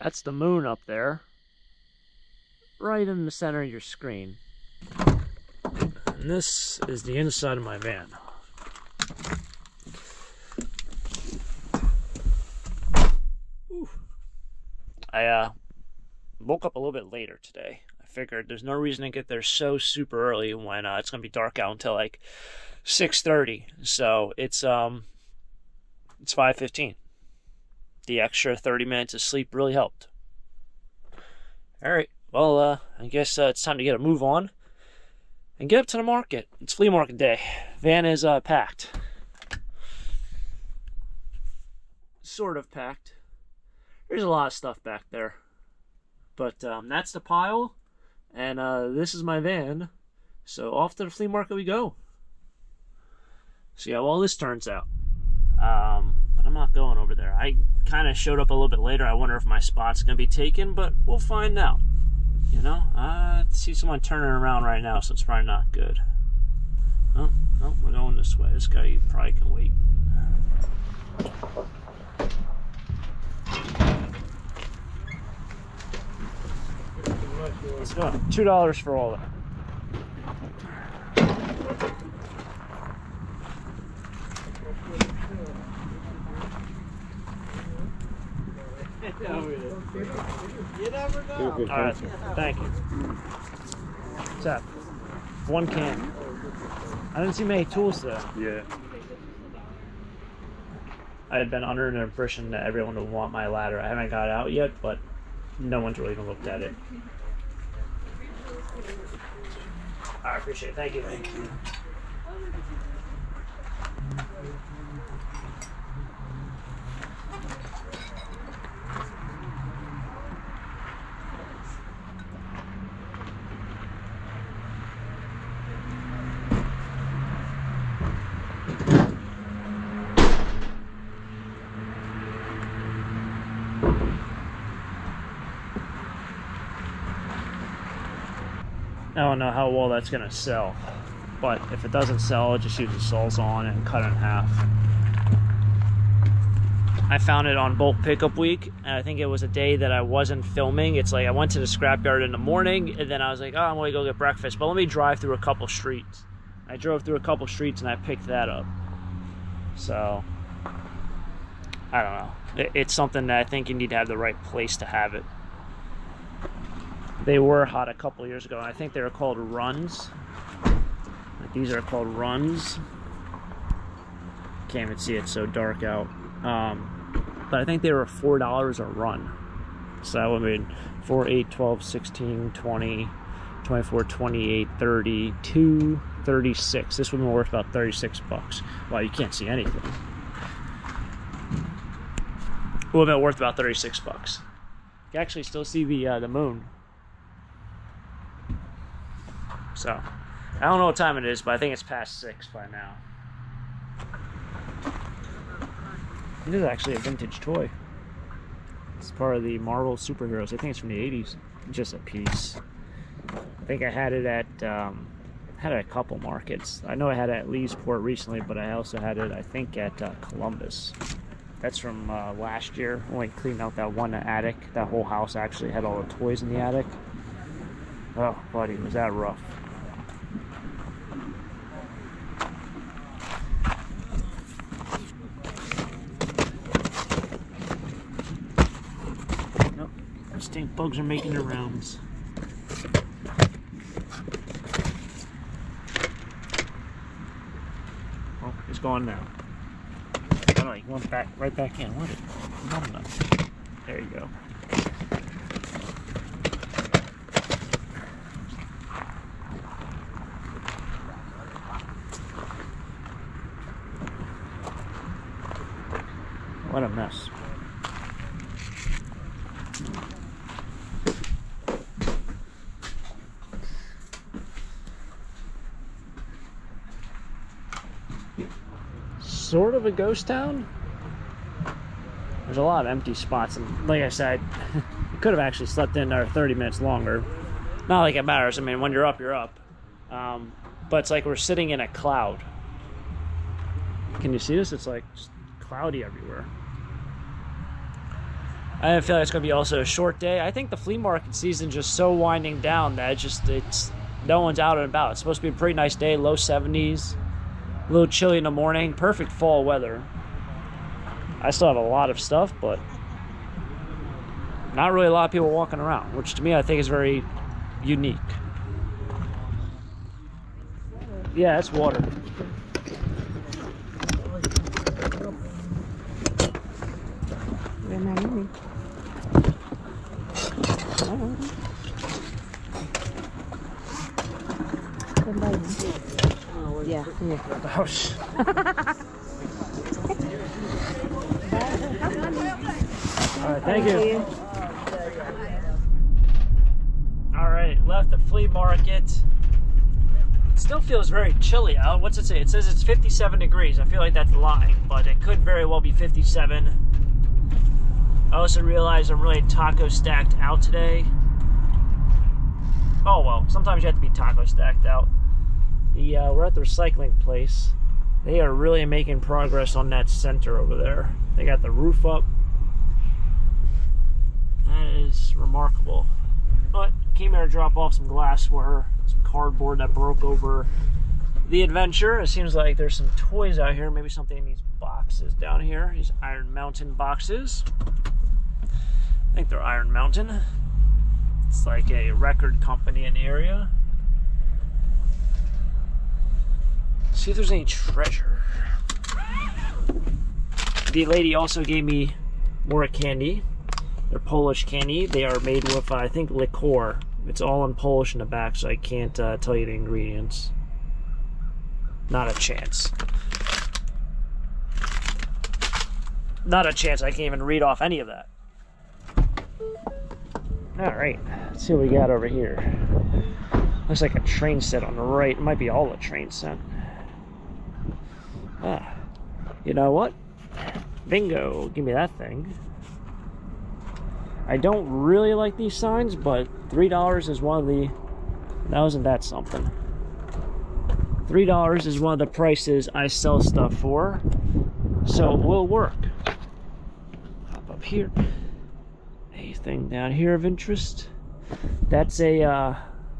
That's the moon up there. Right in the center of your screen. And this is the inside of my van. I uh, woke up a little bit later today. I figured there's no reason to get there so super early when uh, it's gonna be dark out until like 6:30. So it's um it's 5:15. The extra 30 minutes of sleep really helped. All right. Well, uh, I guess uh, it's time to get a move on and get up to the market. It's flea market day. Van is uh, packed. Sort of packed. There's a lot of stuff back there. But um, that's the pile, and uh, this is my van. So off to the flea market we go. See how all this turns out. Um, I'm not going over there. I kind of showed up a little bit later. I wonder if my spot's going to be taken, but we'll find out. You know, I see someone turning around right now, so it's probably not good. Oh, oh, we're going this way. This guy probably can wait. Let's go. Two dollars for all that. You never know. All right, thank you. What's that? One can. I didn't see many tools there. Yeah. I had been under an impression that everyone would want my ladder. I haven't got out yet, but no one's really even looked at it. I appreciate it. Thank you. Thank you. I don't know how well that's gonna sell, but if it doesn't sell, I'll just use the Sawzall and cut it in half. I found it on bulk pickup week, and I think it was a day that I wasn't filming. It's like I went to the scrapyard in the morning, and then I was like, oh, I'm gonna go get breakfast, but let me drive through a couple streets. I drove through a couple streets and I picked that up. So, I don't know. It's something that I think you need to have the right place to have it. They were hot a couple years ago, I think they were called runs. Like these are called runs. Can't even see it, so dark out. Um, but I think they were four dollars a run. So that would mean 4, 8, 12, 16, 20, 24, 28, 32, 36. This would be worth about 36 bucks. Well, you can't see anything. Would have been worth about 36 bucks. You can actually still see the uh, the moon. So, I don't know what time it is, but I think it's past six by now. This is actually a vintage toy. It's part of the Marvel superheroes. I think it's from the 80s. Just a piece. I think I had it at um, had it at a couple markets. I know I had it at Leesport recently, but I also had it, I think, at uh, Columbus. That's from uh, last year. when Only cleaned out that one attic. That whole house actually had all the toys in the attic. Oh, buddy, was that rough. Stink bugs are making their rounds. Oh, it's gone now. Oh, no, he went back right back in. No. There you go. What a mess. Sort of a ghost town. There's a lot of empty spots, and like I said, we could have actually slept in there 30 minutes longer. Not like it matters. I mean, when you're up, you're up. Um, but it's like we're sitting in a cloud. Can you see this? It's like just cloudy everywhere. I feel like it's going to be also a short day. I think the flea market season just so winding down that it's just it's no one's out and about. It's supposed to be a pretty nice day, low 70s, a little chilly in the morning, perfect fall weather. I still have a lot of stuff, but not really a lot of people walking around, which to me I think is very unique. Yeah, it's water. Yeah, yeah. The house. All right, thank you. All right, left the flea market. It Still feels very chilly out. What's it say? It says it's 57 degrees. I feel like that's lying, but it could very well be 57. I also realize I'm really taco stacked out today. Oh well, sometimes you have to be taco stacked out. The uh, we're at the recycling place. They are really making progress on that center over there. They got the roof up. That is remarkable. But came here to drop off some glassware, some cardboard that broke over the adventure. It seems like there's some toys out here, maybe something in these boxes down here, these Iron Mountain boxes. I think they're Iron Mountain. It's like a record company in the area. See if there's any treasure. The lady also gave me more candy. They're Polish candy. They are made with, uh, I think, liqueur. It's all in Polish in the back, so I can't uh, tell you the ingredients. Not a chance. Not a chance. I can't even read off any of that. All right, let's see what we got over here. Looks like a train set on the right. It might be all a train set. Ah, you know what? Bingo, give me that thing. I don't really like these signs, but $3 is one of the... Now isn't that something? $3 is one of the prices I sell stuff for, so it will work. Hop up here. Anything down here of interest? That's a uh,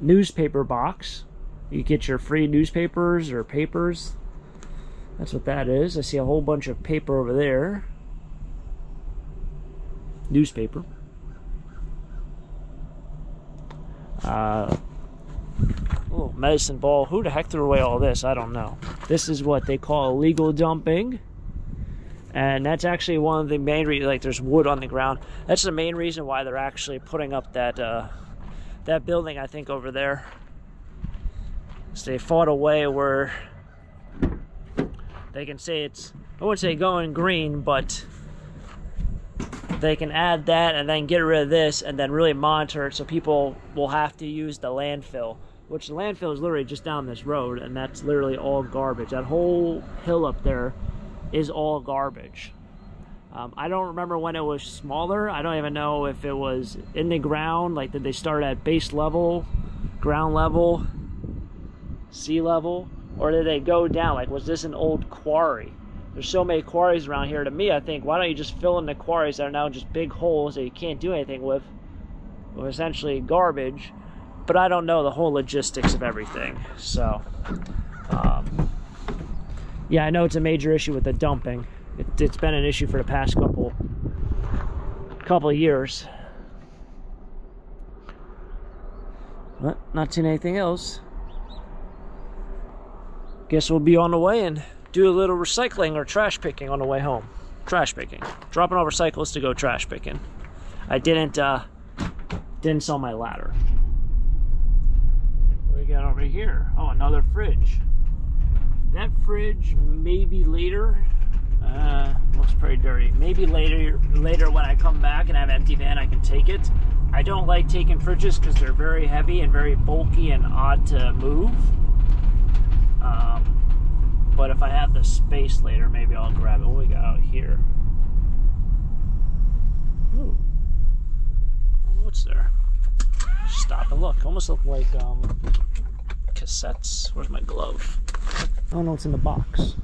newspaper box. You get your free newspapers or papers. That's what that is. I see a whole bunch of paper over there. Newspaper. Uh, oh, medicine ball. Who the heck threw away all this? I don't know. This is what they call illegal dumping. And that's actually one of the main reasons, like there's wood on the ground. That's the main reason why they're actually putting up that, uh, that building, I think, over there. So they fought a way where they can say it's, I wouldn't say going green, but they can add that and then get rid of this and then really monitor it so people will have to use the landfill which the landfill is literally just down this road and that's literally all garbage. That whole hill up there is all garbage. Um, i don't remember when it was smaller. I don't even know if it was in the ground like did they start at base level ground level sea level or did they go down like was this an old quarry there's so many quarries around here. To me, I think, why don't you just fill in the quarries that are now just big holes that you can't do anything with, with essentially garbage. But I don't know the whole logistics of everything. So, um, yeah, I know it's a major issue with the dumping. It, it's been an issue for the past couple couple years. But not seeing anything else. Guess we'll be on the way and do a little recycling or trash picking on the way home. Trash picking. Dropping off recycles to go trash picking. I didn't uh didn't sell my ladder. What do we got over here? Oh, another fridge. That fridge maybe later. Uh looks pretty dirty. Maybe later later when I come back and have an empty van I can take it. I don't like taking fridges because they're very heavy and very bulky and odd to move. Um, but if I have the space later, maybe I'll grab it. What we got out here? Ooh. Oh, what's there? Stop and look. Almost look like um, cassettes. Where's my glove? Oh, I don't know what's in the box.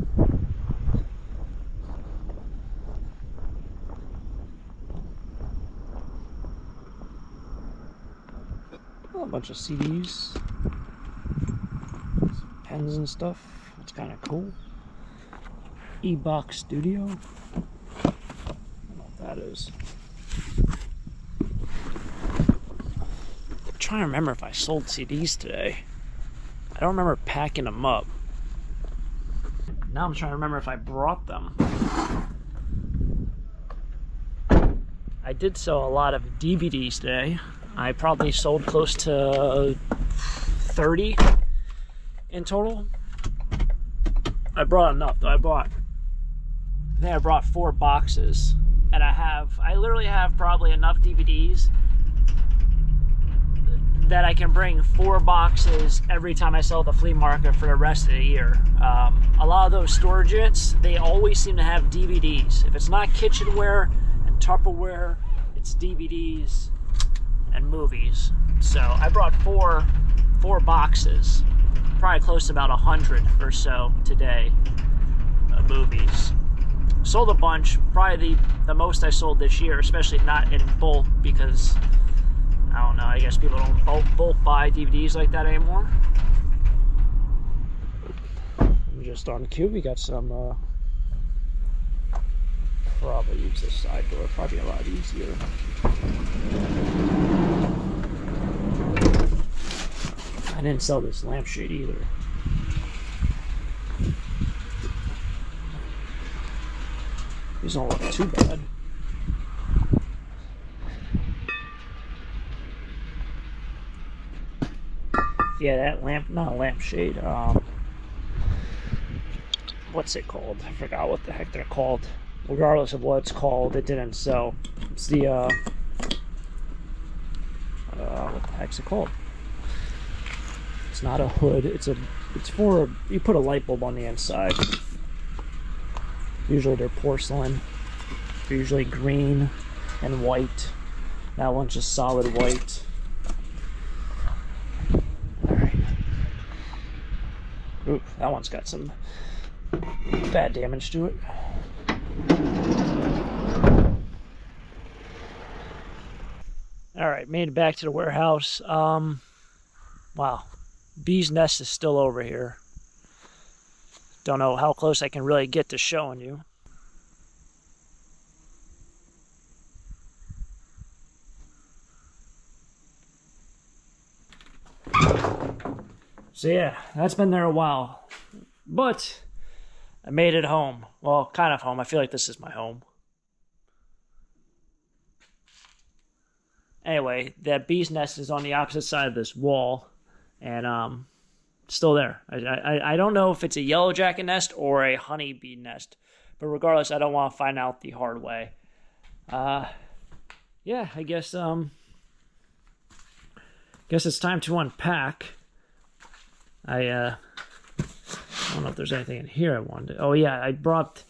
A bunch of CDs, pens and stuff. Kind of cool. E-Box Studio. I don't know what that is. I'm trying to remember if I sold CDs today. I don't remember packing them up. Now I'm trying to remember if I brought them. I did sell a lot of DVDs today. I probably sold close to 30 in total. I brought enough. I bought I think I brought four boxes. And I have I literally have probably enough DVDs that I can bring four boxes every time I sell the flea market for the rest of the year. Um, a lot of those storage units, they always seem to have DVDs. If it's not kitchenware and Tupperware, it's DVDs and movies. So I brought four four boxes, probably close to about a hundred or so today of movies. Sold a bunch, probably the, the most I sold this year, especially not in bulk because I don't know. I guess people don't bulk, bulk buy DVDs like that anymore. Just on cue. We got some. Uh, probably use this side door. Probably a lot easier. I didn't sell this lampshade either. These don't look too bad. Yeah, that lamp, not a lampshade. Um, what's it called? I forgot what the heck they're called. Regardless of what it's called, it didn't sell. It's the, uh, uh, what the heck's it called? It's not a hood. It's a, it's for, you put a light bulb on the inside. Usually they're porcelain. They're usually green and white. That one's just solid white. Alright. Ooh, that one's got some bad damage to it. Alright, made it back to the warehouse. Um, wow. Bee's nest is still over here. Don't know how close I can really get to showing you. So yeah, that's been there a while. But I made it home. Well, kind of home. I feel like this is my home. Anyway, that bee's nest is on the opposite side of this wall, and um, still there. I, I I don't know if it's a yellow jacket nest or a honeybee nest, but regardless, I don't want to find out the hard way. Uh, yeah, I guess um, guess it's time to unpack. I uh, I don't know if there's anything in here I wanted. Oh yeah, I brought.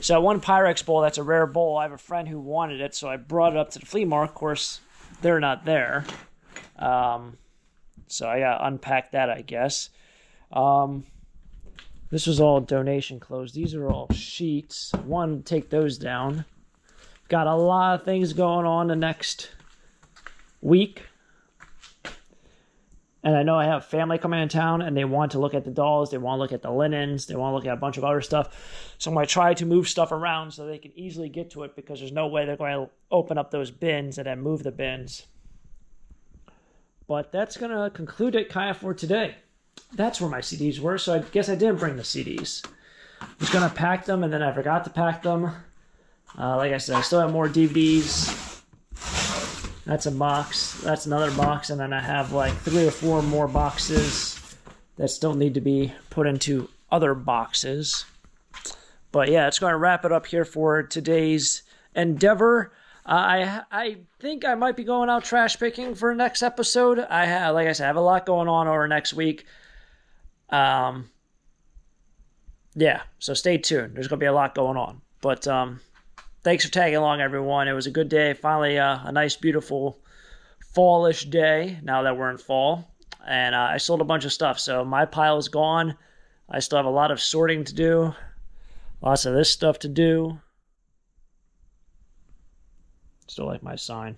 So one Pyrex bowl, that's a rare bowl. I have a friend who wanted it, so I brought it up to the flea market. Of course, they're not there. Um, so I got unpacked that, I guess. Um, this was all donation clothes. These are all sheets. One, take those down. Got a lot of things going on the next week. And I know I have family coming in town and they want to look at the dolls, they want to look at the linens, they want to look at a bunch of other stuff. So I'm going to try to move stuff around so they can easily get to it because there's no way they're going to open up those bins and then move the bins. But that's going to conclude it Kaya, for today. That's where my CDs were, so I guess I didn't bring the CDs. I was going to pack them and then I forgot to pack them. Uh, like I said, I still have more DVDs. That's a box. That's another box. And then I have like three or four more boxes that still need to be put into other boxes. But yeah, it's going to wrap it up here for today's endeavor. I I think I might be going out trash picking for next episode. I have, like I said, I have a lot going on over next week. Um, yeah, so stay tuned. There's going to be a lot going on. But um, thanks for tagging along, everyone. It was a good day. Finally, uh, a nice, beautiful fallish day. Now that we're in fall, and uh, I sold a bunch of stuff, so my pile is gone. I still have a lot of sorting to do, lots of this stuff to do. Still like my sign.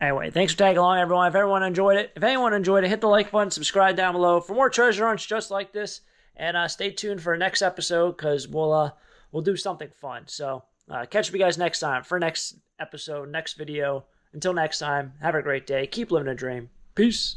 Anyway, thanks for tagging along, everyone. If everyone enjoyed it, if anyone enjoyed it, hit the like button, subscribe down below for more treasure hunts just like this, and uh, stay tuned for next episode because we'll uh, we'll do something fun. So uh, catch you guys next time for next episode, next video. Until next time, have a great day. Keep living a dream. Peace.